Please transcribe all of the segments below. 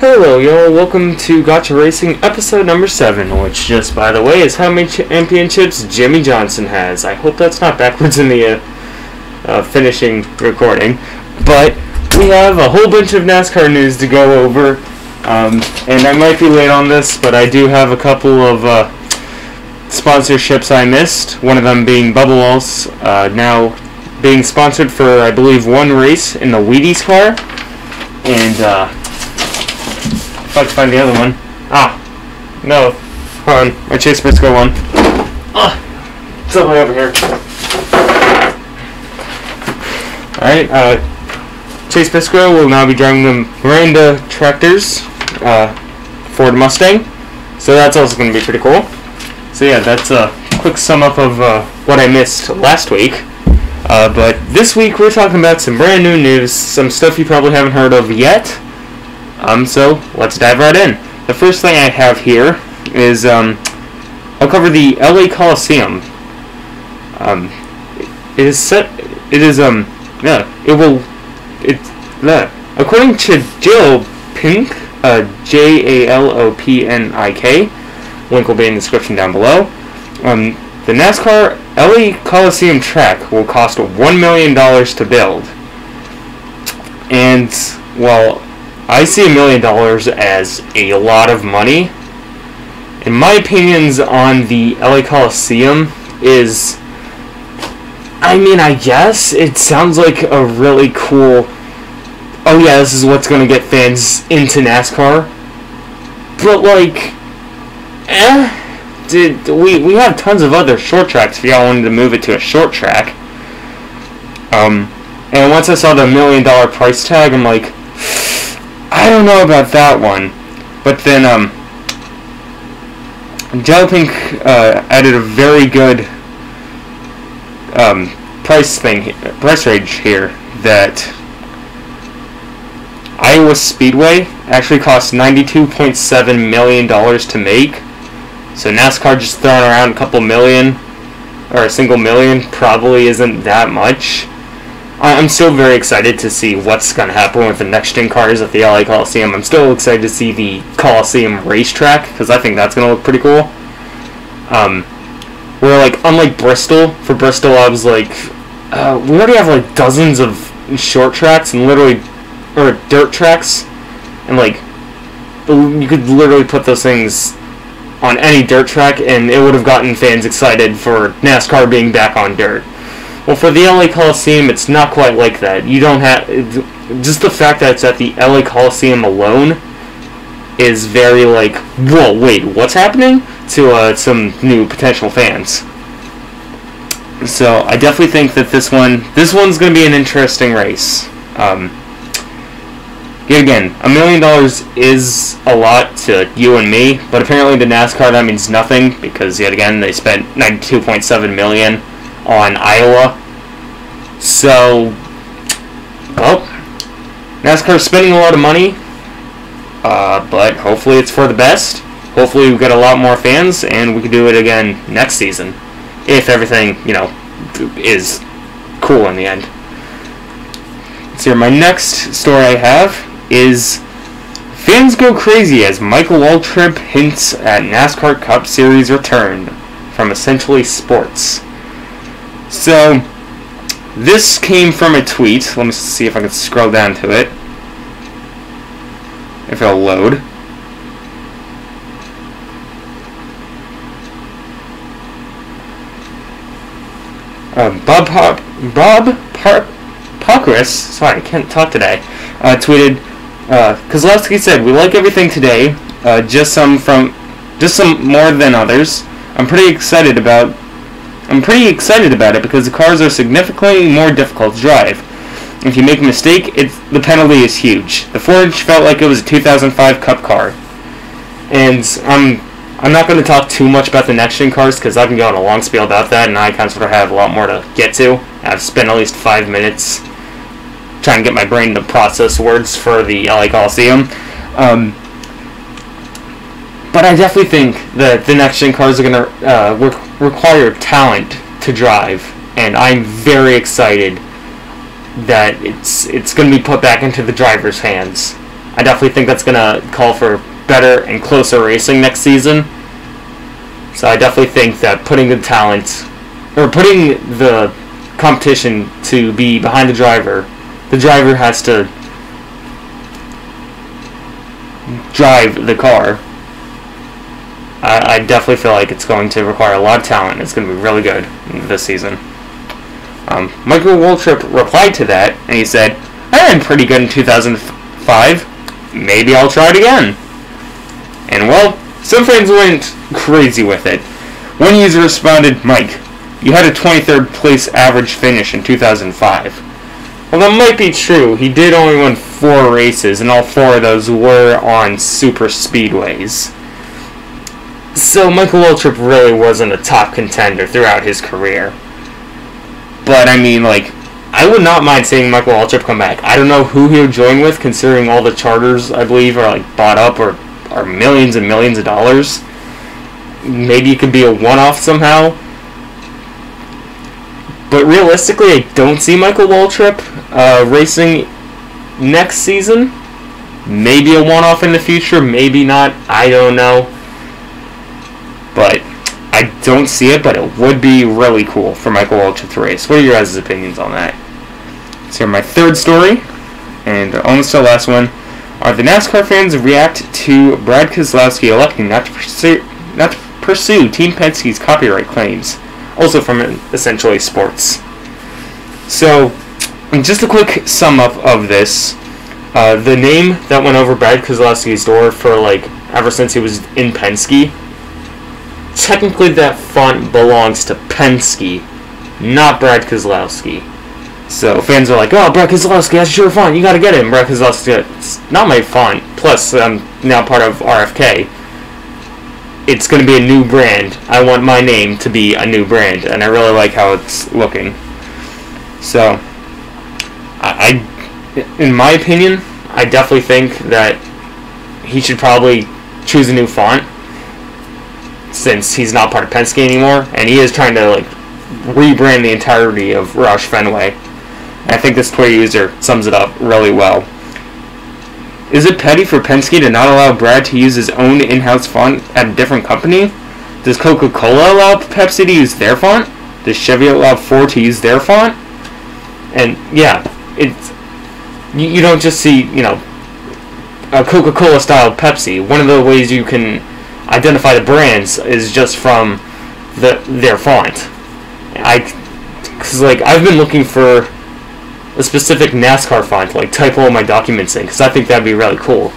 Hello, y'all. Welcome to Gacha Racing episode number 7, which, just by the way, is how many championships Jimmie Johnson has. I hope that's not backwards in the uh, uh, finishing recording. But we have a whole bunch of NASCAR news to go over. Um, and I might be late on this, but I do have a couple of uh, sponsorships I missed. One of them being Bubba Wallace, uh, now being sponsored for, I believe, one race in the Wheaties car. And, I can find the other one. Ah, no. Hold on, my Chase Briscoe one. Ah, it's all the way over here. Alright, uh, Chase Briscoe will now be driving the Mahindra tractors, uh, Ford Mustang. So that's also going to be pretty cool. So yeah, that's a quick sum up of uh, what I missed last week. Uh, but this week we're talking about some brand new news, some stuff you probably haven't heard of yet. Um, so let's dive right in. The first thing I have here is um, I'll cover the LA Coliseum. Um, it is set. It is um yeah. It will. It yeah. According to Jill Pink, uh, J A L O P N I K. Link will be in the description down below. Um, the NASCAR LA Coliseum track will cost one million dollars to build, and well, I see a million dollars as a lot of money. In my opinions on the LA Coliseum is I mean, I guess it sounds like a really cool Oh yeah, this is what's going to get fans into NASCAR. But like eh did we we have tons of other short tracks if y'all wanted to move it to a short track. Um and once I saw the million dollar price tag, I'm like I don't know about that one. But then, um, Jalopnik uh, added a very good um, price thing, price range here that Iowa Speedway actually costs $92.7 million to make. So NASCAR just throwing around a couple million or a single million probably isn't that much. I'm still very excited to see what's going to happen with the next gen cars at the LA Coliseum. I'm still excited to see the Coliseum racetrack because I think that's going to look pretty cool. Um, where like unlike Bristol, for Bristol I was like, uh, we already have like dozens of short tracks and literally or dirt tracks, and like you could literally put those things on any dirt track and it would have gotten fans excited for NASCAR being back on dirt. Well, for the LA Coliseum, it's not quite like that. You don't have just the fact that it's at the LA Coliseum alone is very like, whoa, wait, what's happening? To uh, some new potential fans. So I definitely think that this one, this one's going to be an interesting race. Um, yet again, a million dollars is a lot to you and me, but apparently to NASCAR that means nothing because yet again they spent 92.7 million on Iowa. So, well, NASCAR's spending a lot of money, uh, but hopefully it's for the best. Hopefully we get a lot more fans, and we can do it again next season, if everything you know is cool in the end. So my next story I have is fans go crazy as Michael Waltrip hints at NASCAR Cup Series return from Essentially Sports. So, this came from a tweet. Let me see if I can scroll down to it. If it'll load. Uh, Bob Pop, Bob Par- sorry, I can't talk today, uh, tweeted, uh, Keselowski said, "We like everything today, uh, just some from, just some more than others. I'm pretty excited about I'm pretty excited about it because the cars are significantly more difficult to drive. If you make a mistake, the penalty is huge. The Forge felt like it was a 2005 Cup car. And I'm I'm not going to talk too much about the next gen cars because I can go on a long spiel about that, and I kind of have a lot more to get to. I've spent at least five minutes trying to get my brain to process words for the LA Coliseum. Um, but I definitely think that the next gen cars are going to uh, re- require talent to drive, and I'm very excited that it's it's going to be put back into the driver's hands. I definitely think that's going to call for better and closer racing next season. So I definitely think that putting the talent, or putting the competition to be behind the driver, the driver has to drive the car. I, I definitely feel like it's going to require a lot of talent. It's going to be really good this season. Um, Michael Waltrip replied to that, and he said, I ran pretty good in 2005. Maybe I'll try it again. And well, some fans went crazy with it. One user responded, Mike, you had a 23rd place average finish in 2005. Well, that might be true. He did only win four races, and all four of those were on super speedways. So Michael Waltrip really wasn't a top contender throughout his career. But I mean, like, I would not mind seeing Michael Waltrip come back. I don't know who he'll join with, considering all the charters I believe are like bought up or are millions and millions of dollars. Maybe it could be a one-off somehow. But realistically, I don't see Michael Waltrip uh, racing next season. Maybe a one-off in the future, maybe not. I don't know. But I don't see it, but it would be really cool for Michael Waltrip to race. What are your guys' opinions on that? So my third story, and almost the last one, are the NASCAR fans react to Brad Keselowski electing not to pursue, not to pursue Team Penske's copyright claims, also from Essentially Sports. So, just a quick sum up of this. Uh, the name that went over Brad Keselowski's door for like ever since he was in Penske technically that font belongs to Penske, not Brad Keselowski. So fans are like, oh, Brad Keselowski, that's your font. You gotta get him. Brad Keselowski, it's not my font. Plus, I'm now part of RFK. It's gonna be a new brand. I want my name to be a new brand, and I really like how it's looking. So, I, I in my opinion, I definitely think that he should probably choose a new font since he's not part of Penske anymore, and he is trying to like rebrand the entirety of Roush Fenway. And I think this Twitter user sums it up really well. Is it petty for Penske to not allow Brad to use his own in-house font at a different company? Does Coca-Cola allow Pepsi to use their font? Does Chevy allow Ford to use their font? And yeah, it's you, you don't just see you know a Coca-Cola style Pepsi. One of the ways you can identify the brands is just from the their font. I, cause like I've been looking for a specific NASCAR font to like type all my documents in because I think that'd be really cool.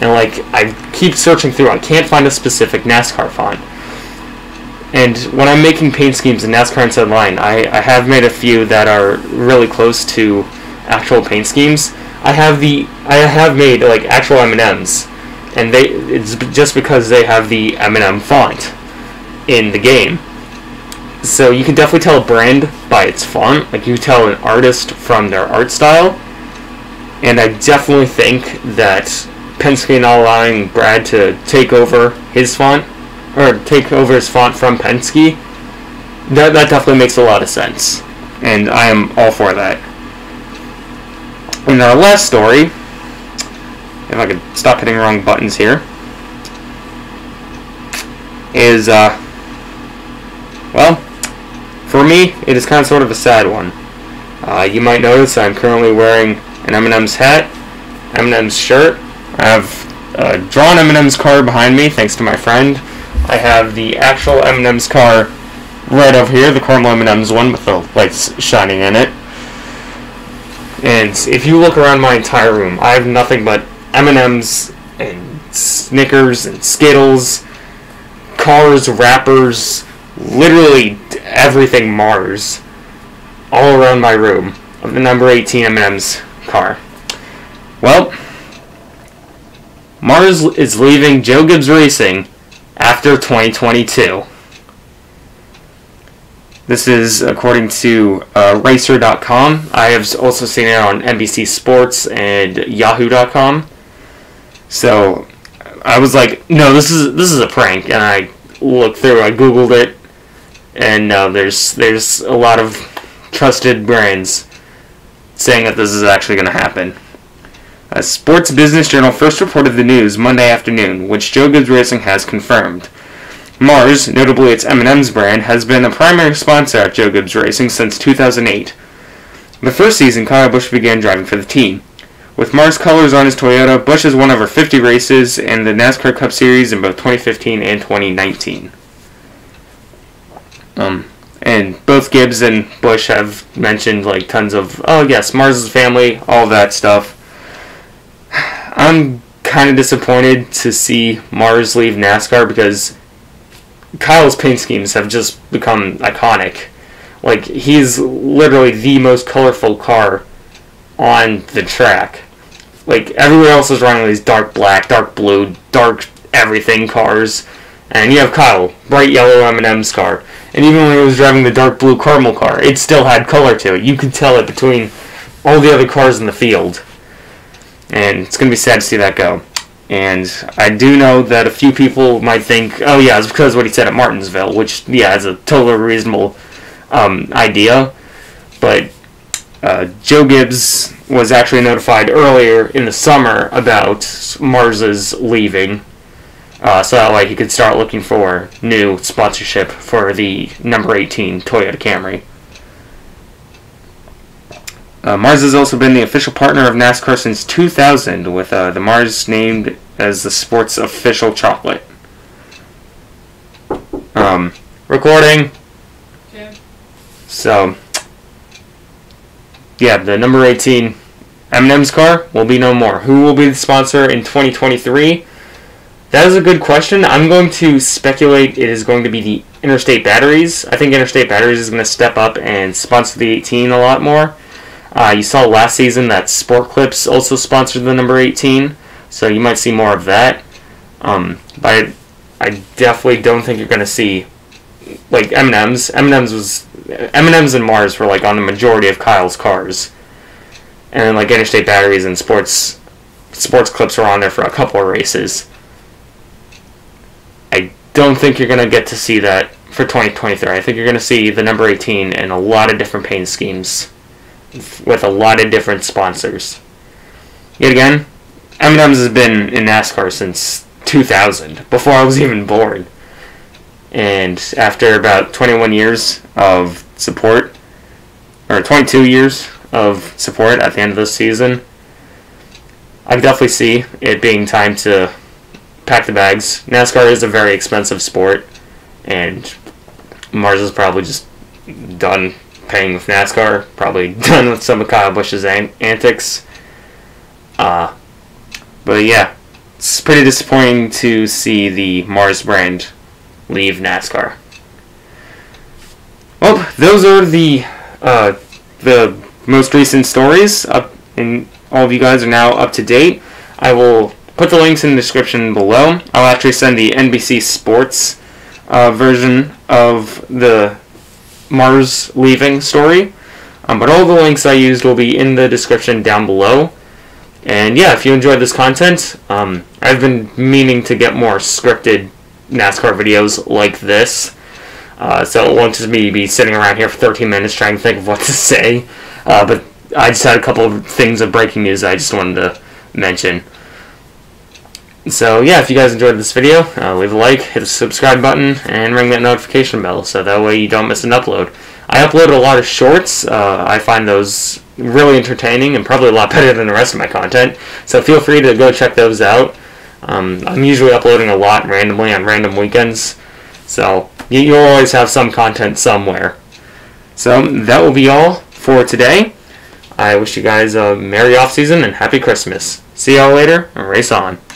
And like I keep searching through, I can't find a specific NASCAR font. And when I'm making paint schemes in NASCAR Inside Line, I, I have made a few that are really close to actual paint schemes. I have the I have made like actual M and they it's just because they have the M&M font in the game. So you can definitely tell a brand by its font. Like you tell an artist from their art style. And I definitely think that Penske not allowing Brad to take over his font or take over his font from Penske, that that definitely makes a lot of sense. And I am all for that. In our last story, if I could stop hitting wrong buttons here, is, uh, well, for me, it is kind of sort of a sad one. Uh, you might notice I'm currently wearing an M&M's hat, M&M's shirt. I have a drawn M&M's car behind me, thanks to my friend. I have the actual M&M's car right over here, the caramel M&M's one with the lights shining in it. And if you look around my entire room, I have nothing but M&Ms and Snickers and Skittles, cars, wrappers, literally everything Mars, all around my room of the number 18 M&M's car. Well, Mars is leaving Joe Gibbs Racing after 2022. This is according to uh, Racer.com. I have also seen it on NBC Sports and Yahoo.com. So I was like, no, this is this is a prank, and I looked through, I googled it, and uh, there's there's a lot of trusted brands saying that this is actually going to happen. A Sports Business Journal first reported the news Monday afternoon, which Joe Gibbs Racing has confirmed. Mars, notably its M&M's brand, has been a primary sponsor at Joe Gibbs Racing since 2008. The first season, Kyle Busch began driving for the team. With Mars colors on his Toyota, Busch has won over 50 races in the NASCAR Cup Series in both 2015 and 2019. Um, and both Gibbs and Busch have mentioned like tons of oh yes, Mars's family, all that stuff. I'm kind of disappointed to see Mars leave NASCAR because Kyle's paint schemes have just become iconic. Like he's literally the most colorful car on the track. Like everywhere else is running these dark black, dark blue, dark everything cars, and you have Kyle, bright yellow M&M's car. And even when he was driving the dark blue caramel car, it still had color to it. You could tell it between all the other cars in the field. And it's going to be sad to see that go. And I do know that a few people might think, oh yeah, it's because what he said at Martinsville, which, yeah, is a totally reasonable um, idea. But uh, Joe Gibbs was actually notified earlier in the summer about Mars's leaving. Uh, so that way he could start looking for new sponsorship for the number 18 Toyota Camry. Uh, Mars has also been the official partner of NASCAR since 2000, with uh, the Mars named as the sport's official chocolate. Um, recording. Okay. So, yeah, the number 18 M&M's car will be no more. Who will be the sponsor in 2023? That is a good question. I'm going to speculate it is going to be the Interstate Batteries. I think Interstate Batteries is going to step up and sponsor the 18 a lot more. Uh, you saw last season that Sport Clips also sponsored the number 18, so you might see more of that. Um, but I, I definitely don't think you're going to see like M&M's. M&M's was M&M's and Mars were like on the majority of Kyle's cars, and then like Interstate Batteries and Sports Sports Clips were on there for a couple of races. I don't think you're to get to see that for 2023. I think you're to see the number 18 in a lot of different paint schemes with a lot of different sponsors. Yet again, M&M's has been in NASCAR since 2000, before I was even born. And after about 21 years of support, or 22 years of support at the end of this season, I can definitely see it being time to pack the bags. NASCAR is a very expensive sport, and Mars is probably just done paying with NASCAR. Probably done with some of Kyle Busch's an- antics. Uh, but yeah, it's pretty disappointing to see the Mars brand leave NASCAR. Well, those are the uh, the most recent stories up, and all of you guys are now up to date. I will put the links in the description below. I'll actually send the NBC Sports uh, version of the Mars leaving story. Um, but all the links I used will be in the description down below. And yeah, if you enjoyed this content, um, I've been meaning to get more scripted NASCAR videos like this. Uh, so it won't just me be sitting around here for 13 minutes trying to think of what to say. Uh, but I just had a couple of things of breaking news I just wanted to mention. So yeah, if you guys enjoyed this video, uh, leave a like, hit the subscribe button, and ring that notification bell so that way you don't miss an upload. I upload a lot of shorts. Uh, I find those really entertaining and probably a lot better than the rest of my content. So feel free to go check those out. Um, I'm usually uploading a lot randomly on random weekends. So you, you'll always have some content somewhere. So that will be all for today. I wish you guys a merry off season and happy Christmas. See y'all later and race on.